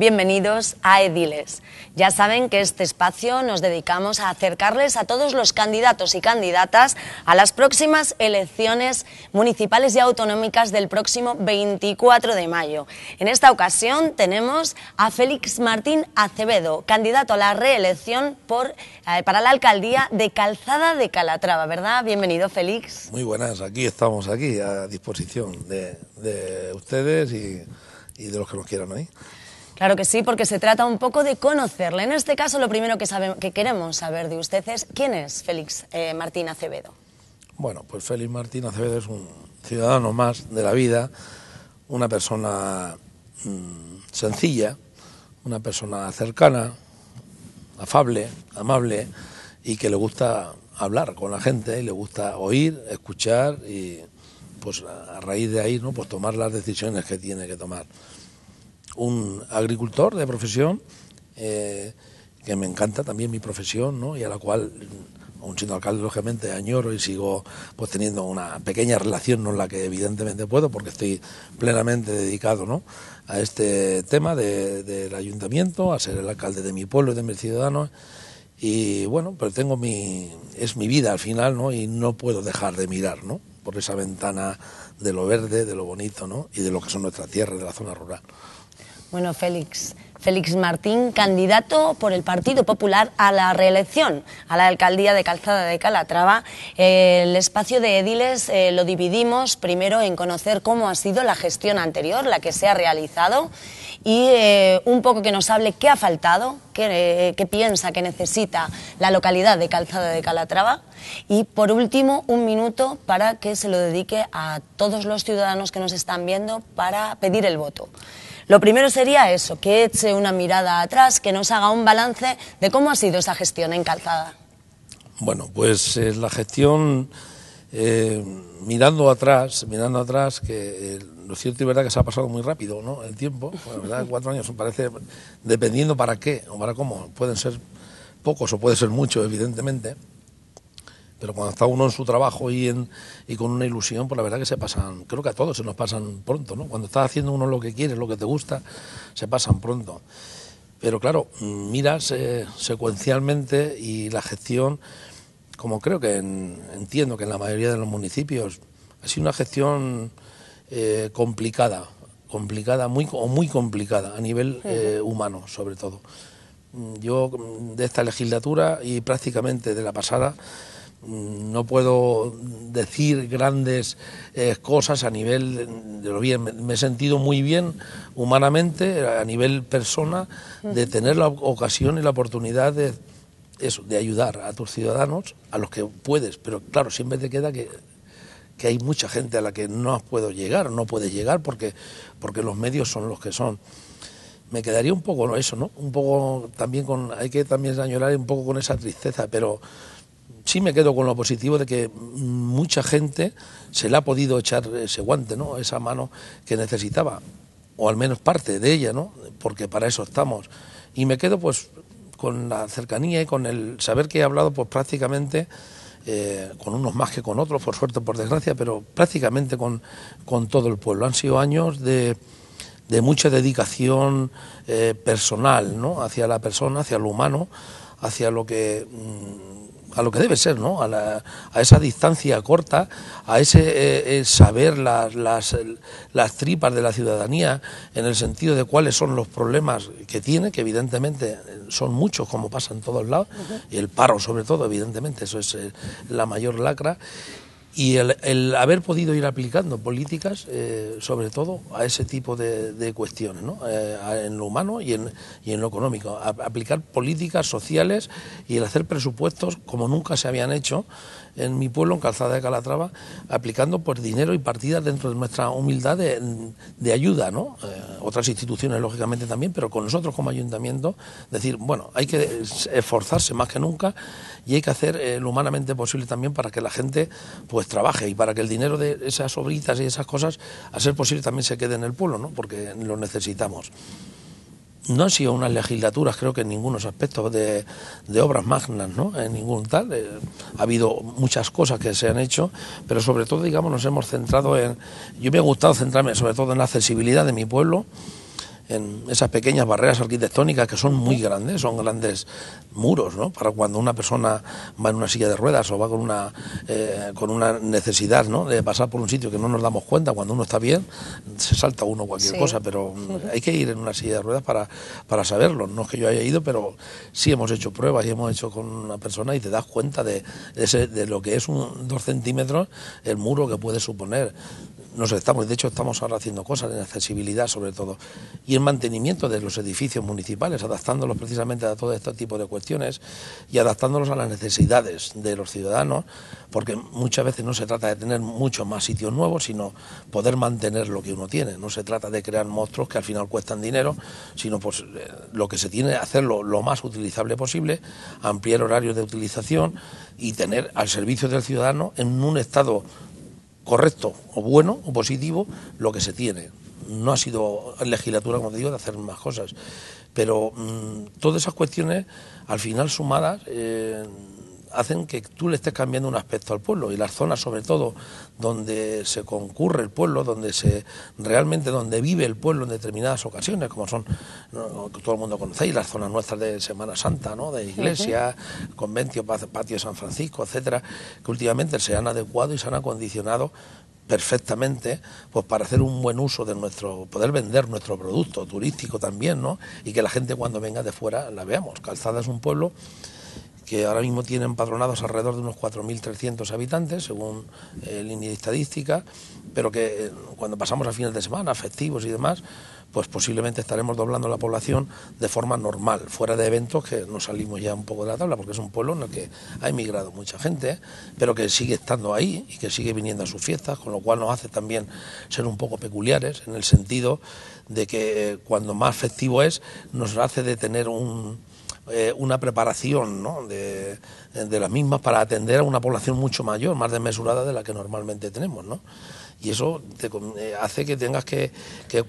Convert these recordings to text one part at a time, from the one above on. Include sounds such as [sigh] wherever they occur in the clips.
bienvenidos a Ediles. Ya saben que este espacio nos dedicamos a acercarles a todos los candidatos y candidatas a las próximas elecciones municipales y autonómicas del próximo 24 de mayo. En esta ocasión tenemos a Félix Martín Acevedo, candidato a la reelección por, eh, para la alcaldía de Calzada de Calatrava, ¿verdad? Bienvenido, Félix. Muy buenas, aquí estamos, aquí a disposición de, ustedes y, de los que nos quieran oír. Claro que sí, porque se trata un poco de conocerle. En este caso, lo primero que, que queremos saber de usted es quién es Félix eh, Martín Acevedo. Bueno, pues Félix Martín Acevedo es un ciudadano más de la vida, una persona mm, sencilla, una persona cercana, afable, amable y que le gusta hablar con la gente y le gusta oír, escuchar y pues a raíz de ahí no pues tomar las decisiones que tiene que tomar un agricultor de profesión, eh, que me encanta también mi profesión, ¿no? y a la cual, aún siendo alcalde, lógicamente, añoro y sigo pues teniendo una pequeña relación, no la que evidentemente puedo, porque estoy plenamente dedicado ¿no? a este tema del ayuntamiento, a ser el alcalde de mi pueblo y de mis ciudadanos. Y bueno, pero tengo mi, es mi vida al final, ¿no? Y no puedo dejar de mirar, ¿no? Por esa ventana de lo verde, de lo bonito, ¿no? Y de lo que son nuestras tierras, de la zona rural. Bueno, Félix, Félix Martín, candidato por el Partido Popular a la reelección a la alcaldía de Calzada de Calatrava. el espacio de ediles eh, lo dividimos primero en conocer cómo ha sido la gestión anterior, la que se ha realizado, y eh, un poco que nos hable qué ha faltado, qué, qué piensa que necesita la localidad de Calzada de Calatrava. Y por último, un minuto para que se lo dedique a todos los ciudadanos que nos están viendo para pedir el voto. Lo primero sería eso, que eche una mirada atrás, que nos haga un balance de cómo ha sido esa gestión en Calzada. Bueno, pues eh, la gestión, eh, mirando atrás, mirando atrás, que eh, lo cierto y verdad que se ha pasado muy rápido, ¿no? El tiempo, la verdad, cuatro años parece, dependiendo para qué o para cómo, pueden ser pocos o puede ser mucho, evidentemente pero cuando está uno en su trabajo y, en, y con una ilusión, pues la verdad que se pasan, creo que a todos se nos pasan pronto, ¿no? Cuando estás haciendo uno lo que quieres, lo que te gusta, se pasan pronto. Pero claro, miras eh, secuencialmente y la gestión, como creo que entiendo que en la mayoría de los municipios, ha sido una gestión eh, complicada, complicada, muy, o muy complicada a nivel eh, humano sobre todo. Yo de esta legislatura y prácticamente de la pasada, no puedo decir grandes eh, cosas a nivel de lo bien. Me he sentido muy bien humanamente, a nivel persona, de tener la ocasión y la oportunidad de, eso, de ayudar a tus ciudadanos, a los que puedes. Pero claro, siempre te queda que, que hay mucha gente a la que no puedo llegar, no puedes llegar porque, porque los medios son los que son me quedaría un poco eso, ¿no? Un poco también con, hay que también añorar un poco con esa tristeza, pero sí me quedo con lo positivo de que mucha gente se le ha podido echar ese guante, ¿no? esa mano que necesitaba, o al menos parte de ella, ¿no? porque para eso estamos. Y me quedo pues con la cercanía y con el saber que he hablado pues prácticamente eh, con unos más que con otros, por suerte, por desgracia, pero prácticamente con, con todo el pueblo. Han sido años de, de mucha dedicación eh, personal, ¿no? Hacia la persona, hacia lo humano, hacia lo que mm, a lo que debe ser, ¿no? A, esa distancia corta, a ese eh, eh, saber las, las, las, tripas de la ciudadanía en el sentido de cuáles son los problemas que tiene, que evidentemente son muchos, como pasa en todos lados, y el paro sobre todo, evidentemente, eso es eh, la mayor lacra, y el, haber podido ir aplicando políticas, eh, sobre todo a ese tipo de, cuestiones, ¿no? Eh, en lo humano y en, y en lo económico. aplicar políticas sociales y el hacer presupuestos como nunca se habían hecho en mi pueblo, en Calzada de Calatrava, aplicando pues dinero y partidas dentro de nuestra humildad de, ayuda, ¿no? Eh, otras instituciones, lógicamente, también, pero con nosotros como ayuntamiento, decir, bueno, hay que esforzarse más que nunca y hay que hacer eh, lo humanamente posible también para que la gente pues trabaje y para que el dinero de esas obritas y esas cosas, a ser posible, también se quede en el pueblo, ¿no? Porque lo necesitamos no han sido unas legislaturas, creo que en ningunos aspectos de, obras magnas, ¿no? En ningún tal. Eh, ha habido muchas cosas que se han hecho, pero sobre todo, digamos, nos hemos centrado en. Yo me ha gustado centrarme sobre todo en la accesibilidad de mi pueblo, en esas pequeñas barreras arquitectónicas que son muy grandes, son grandes muros, ¿no? Para cuando una persona va en una silla de ruedas o va con una, eh, con una necesidad, ¿no? De pasar por un sitio que no nos damos cuenta, cuando uno está bien, se salta uno cualquier cosa, pero hay que ir en una silla de ruedas para, para saberlo. No es que yo haya ido, pero sí hemos hecho pruebas y hemos hecho con una persona y te das cuenta de, ese, de lo que es un dos centímetros el muro que puede suponer nos estamos, de hecho estamos ahora haciendo cosas en accesibilidad sobre todo y en mantenimiento de los edificios municipales, adaptándolos precisamente a todo este tipo de cuestiones y adaptándolos a las necesidades de los ciudadanos, porque muchas veces no se trata de tener muchos más sitios nuevos, sino poder mantener lo que uno tiene. No se trata de crear monstruos que al final cuestan dinero, sino pues eh, lo que se tiene hacerlo lo más utilizable posible, ampliar horarios de utilización y tener al servicio del ciudadano en un estado correcto o bueno o positivo lo que se tiene. No ha sido legislatura, como te digo, de hacer más cosas. Pero mm, todas esas cuestiones, al final sumadas, eh, hacen que tú le estés cambiando un aspecto al pueblo y las zonas sobre todo donde se concurre el pueblo, donde se realmente donde vive el pueblo en determinadas ocasiones, como son que todo el mundo conocéis, las zonas nuestras de Semana Santa, ¿no? de iglesia, conventio, patio de San Francisco, etcétera, que últimamente se han adecuado y se han acondicionado perfectamente pues para hacer un buen uso de nuestro poder vender nuestro producto turístico también no y que la gente cuando venga de fuera la veamos. Calzada es un pueblo que ahora mismo tienen padronados alrededor de unos 4.300 habitantes, según eh, línea estadística, pero que eh, cuando pasamos a fines de semana, festivos y demás, pues posiblemente estaremos doblando la población de forma normal, fuera de eventos que nos salimos ya un poco de la tabla, porque es un pueblo en el que ha emigrado mucha gente, pero que sigue estando ahí y que sigue viniendo a sus fiestas, con lo cual nos hace también ser un poco peculiares, en el sentido de que eh, cuando más festivo es, nos hace de tener un eh, una preparación ¿no? de, de, las mismas para atender a una población mucho mayor, más desmesurada de la que normalmente tenemos. ¿no? Y eso te, eh, hace que tengas que,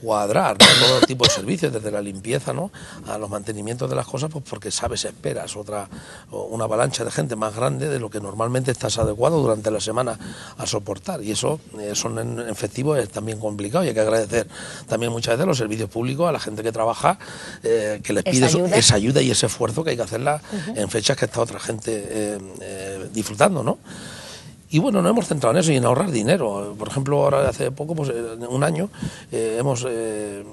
cuadrar todo tipo de servicios, desde la limpieza ¿no? a los mantenimientos de las cosas, pues porque sabes, esperas otra una avalancha de gente más grande de lo que normalmente estás adecuado durante la semana a soportar. Y eso, eh, son en efectivo es también complicado y hay que agradecer también muchas veces a los servicios públicos, a la gente que trabaja, eh, que les pide esa ayuda. y ese esfuerzo que hay que hacerla en fechas que está otra gente disfrutando, ¿no? Y bueno, nos hemos centrado en eso y en ahorrar dinero. Por ejemplo, ahora hace poco, pues eh, un año, eh, hemos eh,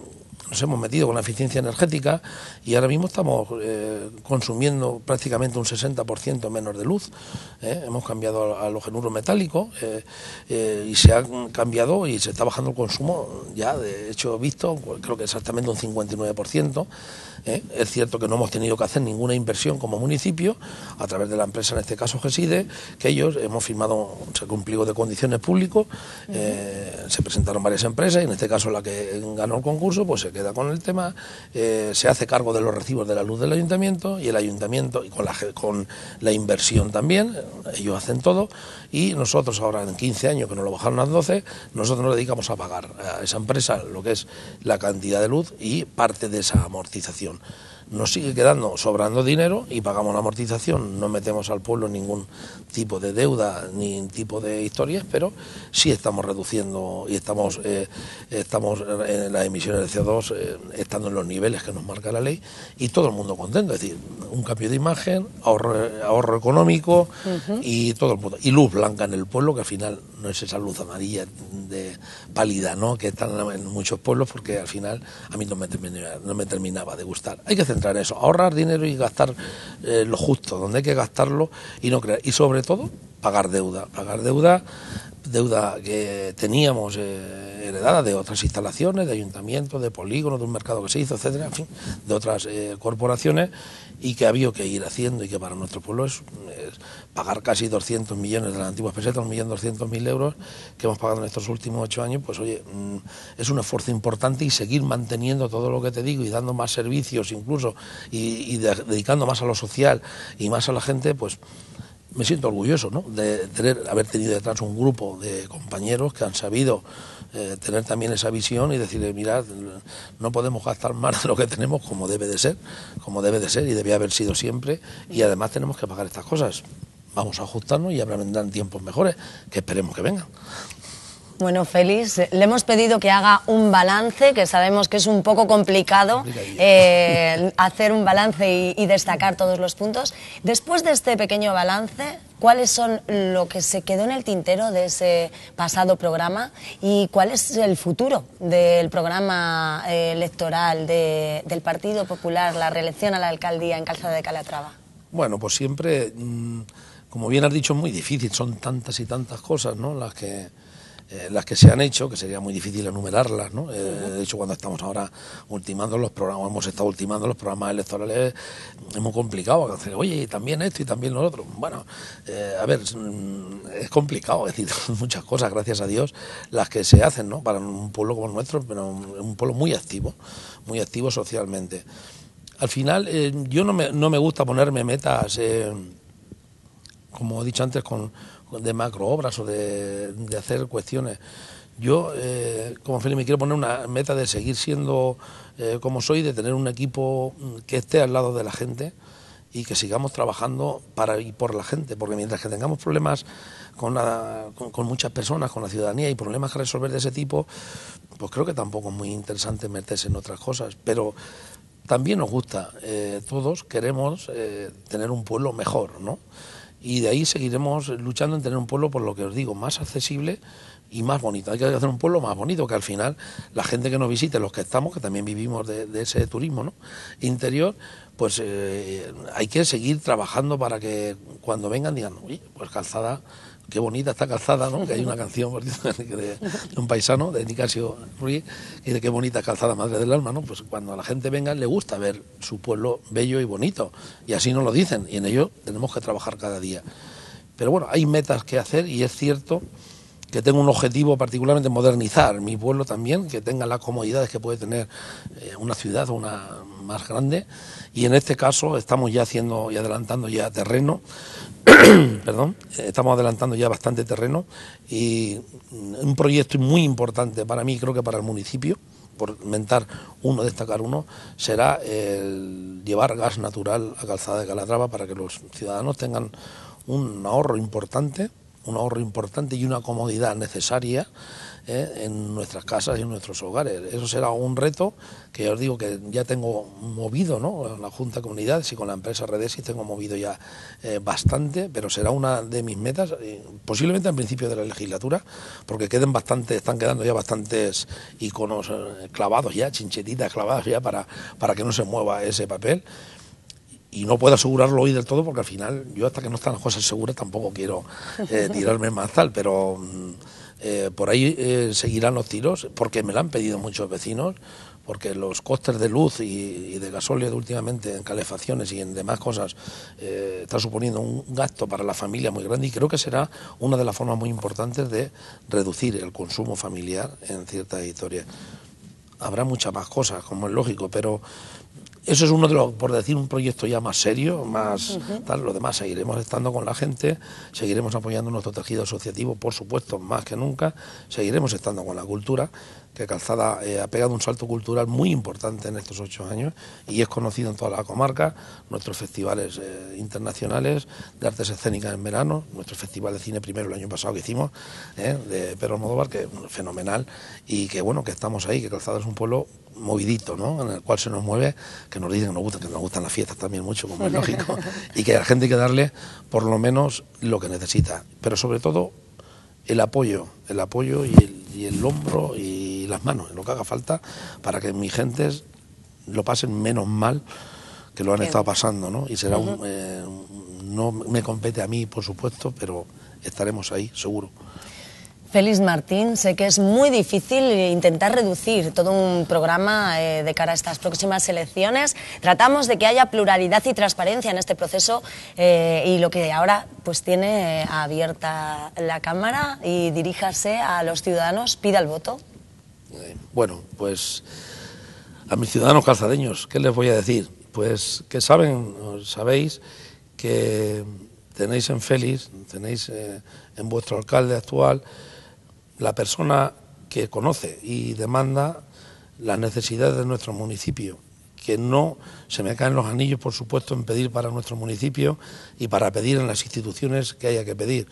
nos hemos metido con la eficiencia energética y ahora mismo estamos consumiendo prácticamente un 60% menos de luz. Hemos cambiado a, los genuros metálicos y se ha cambiado y se está bajando el consumo ya, de hecho, visto, creo que exactamente un 59%. ¿Eh? Es cierto que no hemos tenido que hacer ninguna inversión como municipio, a través de la empresa, en este caso GESIDE, que ellos hemos firmado un pliego de condiciones públicos, eh, se presentaron varias empresas y en este caso la que ganó el concurso pues se queda con el tema, eh, se hace cargo de los recibos de la luz del ayuntamiento y el ayuntamiento, y con la, con la inversión también, ellos hacen todo y nosotros ahora en 15 años que nos lo bajaron a 12, nosotros nos dedicamos a pagar a esa empresa lo que es la cantidad de luz y parte de esa amortización On. Nos sigue quedando sobrando dinero y pagamos la amortización, no metemos al pueblo ningún tipo de deuda ni tipo de historias, pero sí estamos reduciendo y estamos, eh, estamos en las emisiones de CO2 eh, estando en los niveles que nos marca la ley y todo el mundo contento, es decir, un cambio de imagen, ahorro, ahorro económico y todo el mundo. Y luz blanca en el pueblo, que al final no es esa luz amarilla de pálida, ¿no? que están en muchos pueblos, porque al final a mí no me terminaba, no me terminaba de gustar. Hay que ahorrar dinero y gastar eh, lo justo, donde hay que gastarlo y no crear. Y sobre todo, pagar deuda. Pagar deuda, deuda que teníamos eh, heredada de otras instalaciones, de ayuntamientos, de polígonos, de un mercado que se hizo, etcétera, en fin, de otras eh, corporaciones y que había que ir haciendo y que para nuestro pueblo es, pagar casi 200 millones de las antiguas pesetas, 1.200.000 euros que hemos pagado en estos últimos ocho años, pues oye, mm, es un esfuerzo importante y seguir manteniendo todo lo que te digo y dando más servicios incluso y, dedicando más a lo social y más a la gente, pues me siento orgulloso ¿no? de tener, haber tenido detrás un grupo de compañeros que han sabido eh, tener también esa visión y decir, mirad, no podemos gastar más de lo que tenemos como debe de ser, como debe de ser y debía haber sido siempre, y además tenemos que pagar estas cosas. Vamos a ajustarnos y habrá vendrán tiempos mejores, que esperemos que vengan. Bueno, Félix, le hemos pedido que haga un balance, que sabemos que es un poco complicado eh, hacer un balance y, destacar todos los puntos. Después de este pequeño balance, ¿cuáles son lo que se quedó en el tintero de ese pasado programa y cuál es el futuro del programa eh, electoral del Partido Popular, la reelección a la alcaldía en Calzada de Calatrava? Bueno, pues siempre, mm, como bien has dicho, es muy difícil, son tantas y tantas cosas ¿no? las que eh, las que se han hecho, que sería muy difícil enumerarlas, ¿no? Eh, de hecho, cuando estamos ahora ultimando los programas, hemos estado ultimando los programas electorales, es muy complicado oye, también esto y también lo otro. Bueno, eh, a ver, mm, es complicado, es decir, [laughs] muchas cosas, gracias a Dios, las que se hacen, ¿no? Para un pueblo como el nuestro, pero un pueblo muy activo, muy activo socialmente. Al final, yo no me, no me gusta ponerme metas, como he dicho antes, con de macro obras o de, hacer cuestiones. Yo, eh, como Felipe, me quiero poner una meta de seguir siendo eh, como soy, de tener un equipo que esté al lado de la gente y que sigamos trabajando para y por la gente, porque mientras que tengamos problemas con, con, muchas personas, con la ciudadanía y problemas que resolver de ese tipo, pues creo que tampoco es muy interesante meterse en otras cosas. Pero también nos gusta, eh, todos queremos tener un pueblo mejor, ¿no? Y de ahí seguiremos luchando en tener un pueblo, por lo que os digo, más accesible y más bonito. Hay que hacer un pueblo más bonito, que al final la gente que nos visite, los que estamos, que también vivimos de, ese turismo ¿no? interior, pues eh, hay que seguir trabajando para que cuando vengan digan, uy, pues calzada qué bonita está calzada, ¿no? Que hay una canción [laughs] de, un paisano, de Nicasio Ruiz, que dice qué bonita calzada madre del alma, ¿no? Pues cuando a la gente venga le gusta ver su pueblo bello y bonito, y así nos lo dicen, y en ello tenemos que trabajar cada día. Pero bueno, hay metas que hacer y es cierto que tengo un objetivo particularmente modernizar mi pueblo también, que tenga las comodidades que puede tener eh, una ciudad o una más grande. Y en este caso estamos ya haciendo y adelantando ya terreno [clears throat] perdón, estamos adelantando ya bastante terreno y un proyecto muy importante para mí, creo que para el municipio, por mentar uno, destacar uno, será el llevar gas natural a Calzada de Calatrava para que los ciudadanos tengan un ahorro importante, un ahorro importante y una comodidad necesaria ¿eh? en nuestras casas y en nuestros hogares. Eso será un reto que ya os digo que ya tengo movido, ¿no? la Junta de Comunidades y con la empresa Redesis tengo movido ya eh, bastante, pero será una de mis metas, eh, posiblemente al principio de la legislatura, porque queden bastante, están quedando ya bastantes iconos clavados ya, chinchetitas clavadas ya para, para que no se mueva ese papel y no puedo asegurarlo hoy del todo porque al final yo hasta que no están las cosas seguras tampoco quiero [laughs] tirarme más tal, pero mm, eh, por ahí eh, seguirán los tiros, porque me lo han pedido muchos vecinos, porque los costes de luz y, de gasóleo últimamente en calefacciones y en demás cosas eh, está suponiendo un gasto para la familia muy grande y creo que será una de las formas muy importantes de reducir el consumo familiar en ciertas historias. Habrá muchas más cosas, como es lógico, pero eso es uno de los, por decir, un proyecto ya más serio, más tal. Lo demás seguiremos estando con la gente, seguiremos apoyando nuestro tejido asociativo, por supuesto, más que nunca. Seguiremos estando con la cultura, que Calzada eh, ha pegado un salto cultural muy importante en estos ocho años y es conocido en toda la comarca. Nuestros festivales eh, internacionales de artes escénicas en verano, nuestro festival de cine primero el año pasado que hicimos, eh, de Pedro Modóvar, que es fenomenal y que bueno, que estamos ahí, que Calzada es un pueblo movidito, ¿no? En el cual se nos mueve, que nos dicen que nos gustan, que nos gustan las fiestas también mucho, como es [laughs] lógico, y que a la gente hay que darle por lo menos lo que necesita, pero sobre todo el apoyo, el apoyo y el, y el hombro y las manos, lo que haga falta para que mis gentes lo pasen menos mal que lo han estado pasando, ¿no? Y será un, eh, no me compete a mí, por supuesto, pero estaremos ahí, seguro. Félix Martín, sé que es muy difícil intentar reducir todo un programa eh, de cara a estas próximas elecciones. Tratamos de que haya pluralidad y transparencia en este proceso eh, y lo que ahora pues tiene abierta la Cámara y diríjase a los ciudadanos, pida el voto. Eh, bueno, pues a mis ciudadanos calzadeños, ¿qué les voy a decir? Pues que saben, sabéis que tenéis en Félix, tenéis en vuestro alcalde actual, la persona que conoce y demanda las necesidades de nuestro municipio, que no se me caen los anillos, por supuesto, en pedir para nuestro municipio y para pedir en las instituciones que haya que pedir,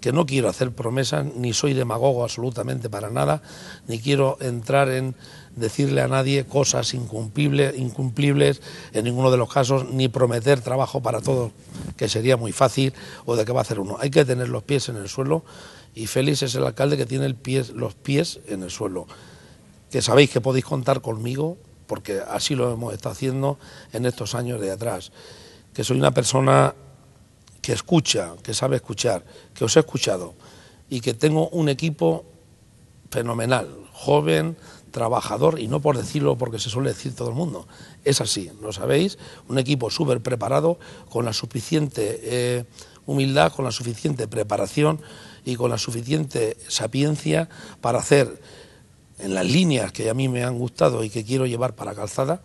que no quiero hacer promesas, ni soy demagogo absolutamente para nada, ni quiero entrar en decirle a nadie cosas incumplibles, incumplibles en ninguno de los casos, ni prometer trabajo para todos, que sería muy fácil, o de qué va a hacer uno. Hay que tener los pies en el suelo y Félix es el alcalde que tiene los pies en el suelo. Que sabéis que podéis contar conmigo, porque así lo hemos estado haciendo en estos años de atrás. Que soy una persona que escucha, que sabe escuchar, que os he escuchado y que tengo un equipo fenomenal, joven, trabajador, y no por decirlo porque se suele decir todo el mundo, es así, lo sabéis, un equipo súper preparado, con la suficiente eh, humildad, con la suficiente preparación y con la suficiente sapiencia para hacer en las líneas que a mí me han gustado y que quiero llevar para calzada,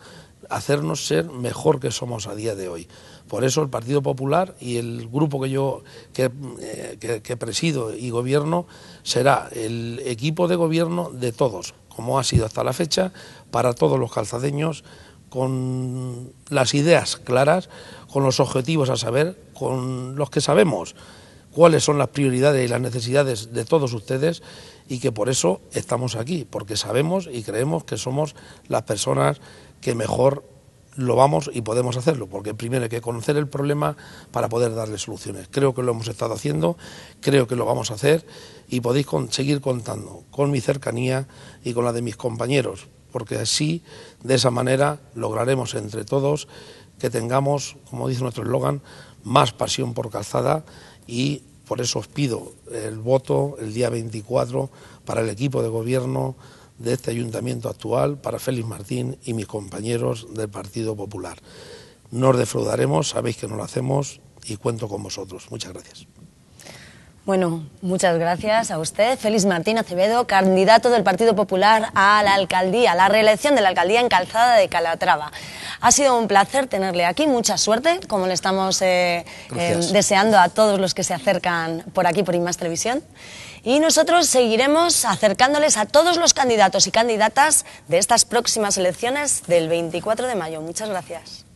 hacernos ser mejor que somos a día de hoy. Por eso el Partido Popular y el grupo que yo eh, que, presido y gobierno será el equipo de gobierno de todos, como ha sido hasta la fecha, para todos los calzadeños, con las ideas claras, con los objetivos a saber, con los que sabemos cuáles son las prioridades y las necesidades de todos ustedes y que por eso estamos aquí, porque sabemos y creemos que somos las personas que mejor lo vamos y podemos hacerlo, porque primero hay que conocer el problema para poder darle soluciones. Creo que lo hemos estado haciendo, creo que lo vamos a hacer y podéis seguir contando con mi cercanía y con la de mis compañeros, porque así, de esa manera, lograremos entre todos que tengamos, como dice nuestro eslogan, más pasión por calzada y por eso os pido el voto el día 24 para el equipo de gobierno de este ayuntamiento actual para Félix Martín y mis compañeros del Partido Popular. No os defraudaremos, sabéis que no lo hacemos y cuento con vosotros. Muchas gracias. Bueno, muchas gracias a usted, Félix Martín Acevedo, candidato del Partido Popular a la alcaldía, la reelección de la alcaldía en Calzada de Calatrava. Ha sido un placer tenerle aquí, mucha suerte, como le estamos eh, eh, deseando a todos los que se acercan por aquí por Inmas Televisión. Y nosotros seguiremos acercándoles a todos los candidatos y candidatas de estas próximas elecciones del 24 de mayo. Muchas gracias.